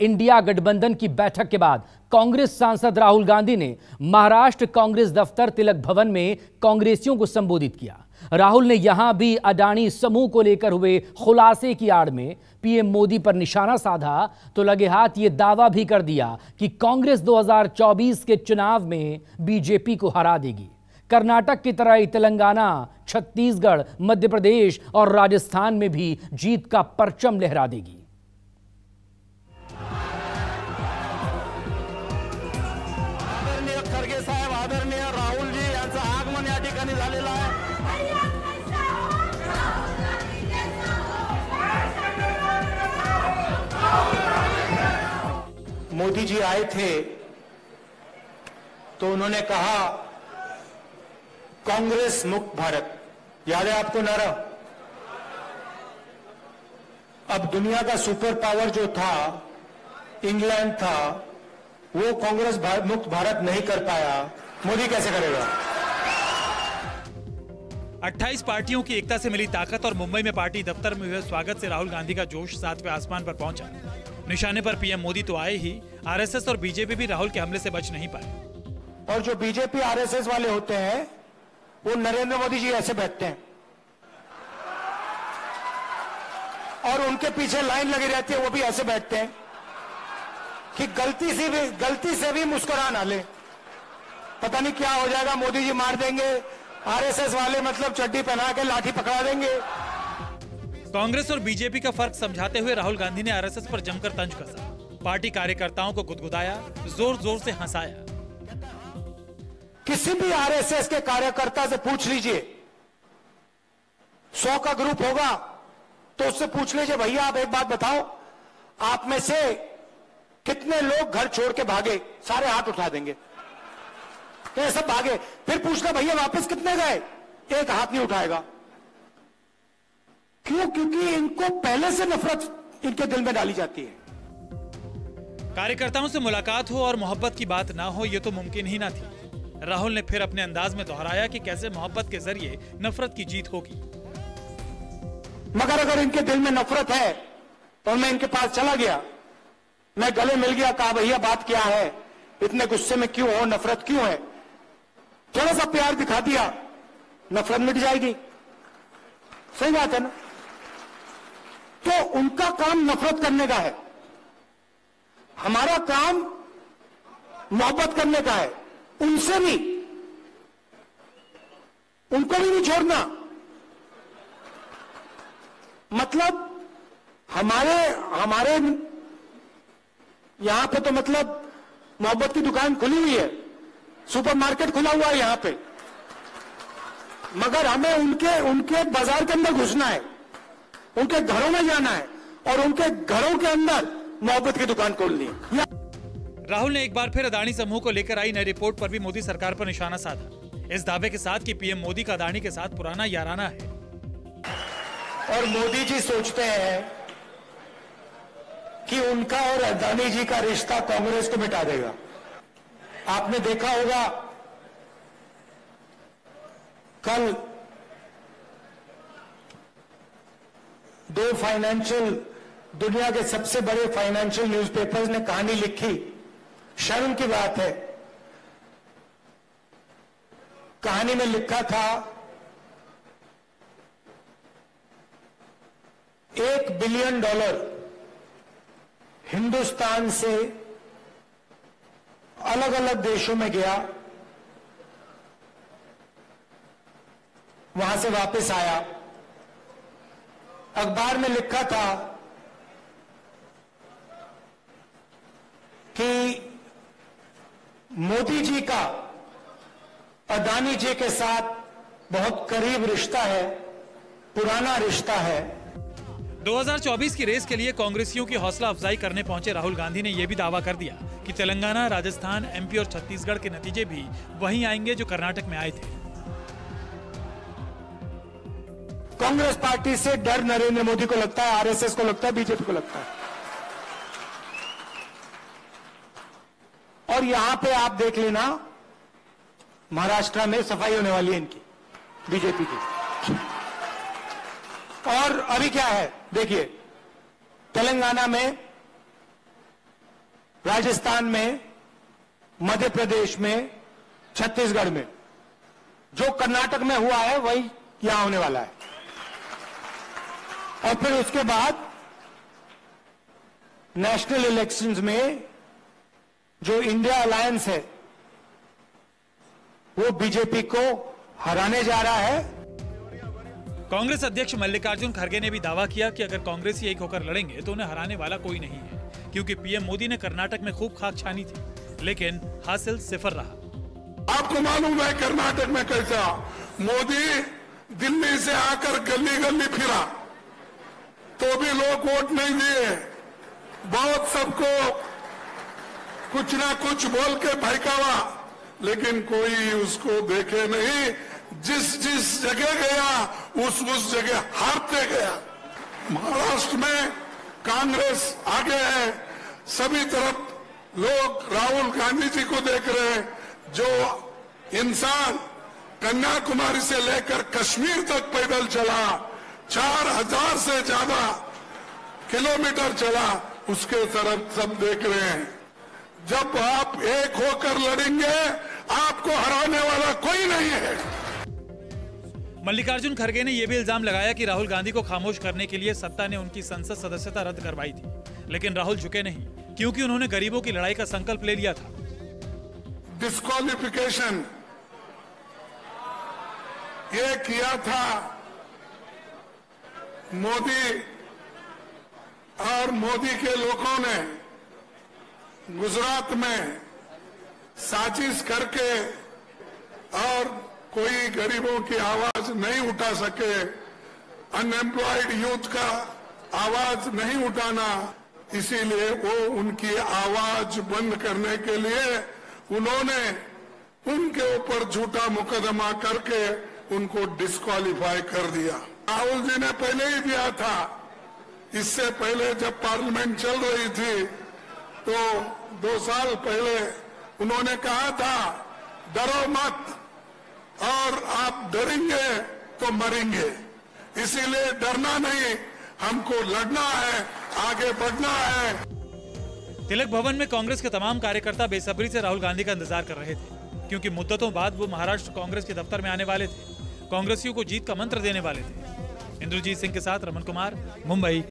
India गठबंधन की बैठक के बाद कांग्रेस सांसद राहुल गांधी ने महाराष्ट्र कांग्रेस दफ्तर तिलक भवन में कांग्रेसियों को संबोधित किया। राहुल ने यहाँ भी अडानी समूह को लेकर हुए खुलासे की आड़ में पीएम मोदी पर निशाना साधा तो लगे हाथ ये दावा भी कर दिया कि कांग्रेस 2024 के चुनाव में बीजेपी को हरा देगी। कर्नाटक की तरह ही तेलंगाना, छत्तीसगढ़, मध्य प्रदेश और राजस्थान में भी जीत का परचम लहरा देगी। साहेब, आदरणीय राहुलजी यांचं आगमन या ठिकाणी मोदी जी आए थे तो उन्होंने कहा, कांग्रेस मुक्त भारत. याद है आपको नारा? अब दुनिया का सुपर पावर जो था, इंग्लैंड था वो कांग्रेस भार, मुक्त भारत नहीं कर पाया। मोदी कैसे करेगा? 28 पार्टियों की एकता से मिली ताकत और मुंबई में पार्टी दफ्तर में हुए स्वागत से राहुल गांधी का जोश सातवें आसमान पर पहुँचा। निशाने पर पीएम मोदी तो आए ही आरएसएस और बीजेपी भी राहुल के हमले से बच नहीं पाए। और जो बीजेपी आरएसएस वाले होते हैं वो नरेंद्र मोदी जी ऐसे बैठते हैं। और उनके पीछे लाइन लगी रहती है वो भी ऐसे बैठते हैं। कि गलती से भी गलती से भी मुस्कुरा ना ले। पता नहीं क्या हो जाएगा मोदी जी मार देंगे आरएसएस वाले मतलब चड्डी पहना के लाठी पकड़ा देंगे। कांग्रेस और बीजेपी का फ़र्क समझाते हुए राहुल गांधी ने आरएसएस पर जमकर तंज कसा। पार्टी कार्यकर्ताओं को गुदगुदाया ज़ोर ज़ोर से हंसाया। किसी भी आरएसएस के कार्यकर्ता से पूछ लीजिए। सौ का ग्रुप होगा तो उससे पूछ लीजिए भैया आप एक बात बताओ आप में से कितने लोग घर छोड़ के भागे? सारे हाथ उठा देंगे। तो सब भागे। फिर पूछना भैया वापस कितने गए? एक हाथ नहीं उठाएगा। क्यों? क्योंकि इनको पहले से नफरत इनके दिल में डाली जाती है। कार्यकर्ताओं से मुलाकात हो और मोहब्बत की बात ना हो ये तो मुमकिन ही ना थी। राहुल ने फिर अपने अंदाज में दोहराया कि कैसे मोहब्बत के ज़रिए नफरत की जीत होगी। मगर अगर इनके दिल में नफरत है तो मैं इनके पास चला गया। मैं गले मिल गया, कहा, भैया, बात क्या है? इतने गुस्से में क्यों हो? नफरत क्यों है? थोड़ा सा प्यार दिखा दिया, नफरत मिट जाएगी। सही बात है ना? तो उनका काम नफरत करने का है। हमारा काम मोहब्बत करने का है। उनसे भी। उनको भी नहीं छोड़ना। मतलब हमारे हमारे यहाँ पे तो मतलब मोहब्बत की दुकान खुली हुई है। सुपरमार्केट खुला हुआ है यहाँ पे। मगर हमें उनके उनके बाज़ार के अंदर घुसना है। उनके घरों में जाना है और उनके घरों के अंदर मोहब्बत की दुकान खोलनी है। राहुल ने एक बार फिर अदानी समूह को लेकर आई नई रिपोर्ट पर भी मोदी सरकार पर निशाना साधा। इस दावे के साथ कि पीएम मोदी का अदानी के साथ पुराना याराना है। और मोदी जी सोचते हैं कि उनका और अदानी जी का रिश्ता कांग्रेस को मिटा देगा। आपने देखा होगा, कल दो फाइनेंशियल दुनिया के सबसे बड़े फाइनेंशियल न्यूज़पेपर्स ने कहानी लिखी। शर्म की बात है। कहानी में लिखा था, एक बिलियन डॉलर हिंदुस्तान से अलग अलग देशों में गया, वहाँ से वापस आया। अखबार में लिखा था कि मोदी जी का, अदानी जी के साथ बहुत करीब रिश्ता है, पुराना रिश्ता है। 2024 की रेस के लिए कांग्रेसियों की हौसला अफजाई करने पहुँचे राहुल गांधी ने यह भी दावा कर दिया कि तेलंगाना, राजस्थान, एमपी और छत्तीसगढ़ के नतीजे भी वहीं आएँगे जो कर्नाटक में आए थे। कांग्रेस पार्टी से डर नरेंद्र मोदी को लगता है, आरएसएस को लगता है, बीजेपी को लगता है। और यहाँ पे आप देख लेना, महाराष्ट्र में सफ़ाई होने वाली है इनकी, बीजेपी की। और अभी क्या है? देखिए, तेलंगाना में, राजस्थान में, मध्य प्रदेश में, छत्तीसगढ़ में, जो कर्नाटक में हुआ है, वही यहाँ होने वाला है। और फिर उसके बाद नेशनल इलेक्शंस में जो इंडिया अलायंस है, वो बीजेपी को हराने जा रहा है। कांग्रेस अध्यक्ष मल्लिकार्जुन खड़गे ने भी दावा किया कि अगर कांग्रेस ही एक होकर लड़ेंगे तो उन्हें हराने वाला कोई नहीं है, क्योंकि पीएम मोदी ने कर्नाटक में खूब खाक छानी थी, लेकिन हासिल सिफर रहा। आपको मालूम है कर्नाटक में कैसा? मोदी दिल्ली से आकर गली गली फिरा तो भी लोग वोट नहीं दिए। बहुत सबको कुछ ना कुछ बोल के भयकावा लेकिन कोई उसको देखे नहीं। जिस जिस जगह गया, उस उस जगह हारते गया। महाराष्ट्र में कांग्रेस आगे है। सभी तरफ़ लोग राहुल गांधी जी को देख रहे हैं, जो इंसान कन्याकुमारी से लेकर कश्मीर तक पैदल चला, चार हज़ार से ज़्यादा किलोमीटर चला, उसके तरफ़ सब देख रहे हैं। जब आप एक होकर लड़ेंगे, आपको हराने वाला कोई नहीं है। मल्लिकार्जुन खड़गे ने यह भी इल्ज़ाम लगाया कि राहुल गांधी को खामोश करने के लिए सत्ता ने उनकी संसद सदस्यता रद्द करवाई थी। लेकिन राहुल झुके नहीं, क्योंकि उन्होंने गरीबों की लड़ाई का संकल्प ले लिया था। डिस्कालिफिकेशन ये किया था मोदी और मोदी के लोगों ने गुजरात में साजिश करके और कोई गरीबों की आवाज़ नहीं उठा सके। अनएम्प्लॉयड यूथ का आवाज़ नहीं उठाना। इसीलिए वो उनकी आवाज़ बंद करने के लिए उन्होंने उनके ऊपर झूठा मुकदमा करके उनको डिस्कालीफाई कर दिया। राहुल जी ने पहले ही दिया था। इससे पहले जब पार्लियामेंट चल रही थी तो दो साल पहले उन्होंने कहा था, डरो मत और आप डरेंगे तो मरेंगे। इसीलिए डरना नहीं, हमको लड़ना है, आगे बढ़ना है। तिलक भवन में कांग्रेस के तमाम कार्यकर्ता बेसब्री से राहुल गांधी का इंतज़ार कर रहे थे, क्योंकि मुद्दतों बाद वो महाराष्ट्र कांग्रेस के दफ्तर में आने वाले थे। कांग्रेसियों को जीत का मंत्र देने वाले थे। इंद्रजीत सिंह के साथ रमन कुमार, मुंबई।